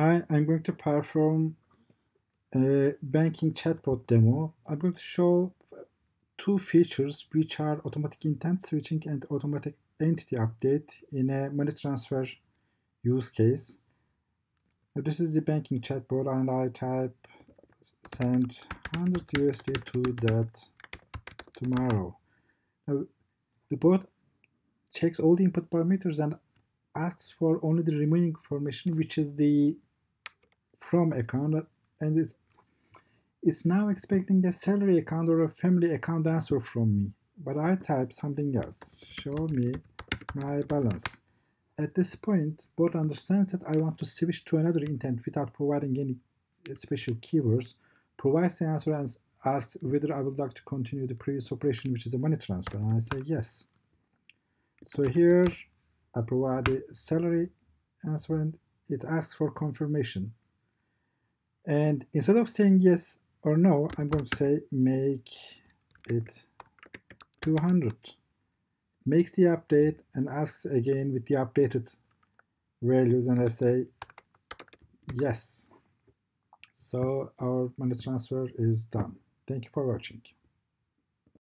Hi, I'm going to perform a banking chatbot demo. I'm going to show two features which are automatic intent switching and automatic entity update in a money transfer use case. This is the banking chatbot and I type send 100 USD to that tomorrow. Now the bot checks all the input parameters and asks for only the remaining information which is the from account and is is now expecting a salary account or a family account answer from me. But I type something else. Show me my balance. At this point, bot understands that I want to switch to another intent without providing any special keywords, provides the answer and asks whether I would like to continue the previous operation, which is a money transfer. And I say yes. So here I provide the salary answer and it asks for confirmation. And instead of saying yes or no, I'm going to say make it 200. Makes the update and asks again with the updated values and I say yes. So our money transfer is done. Thank you for watching.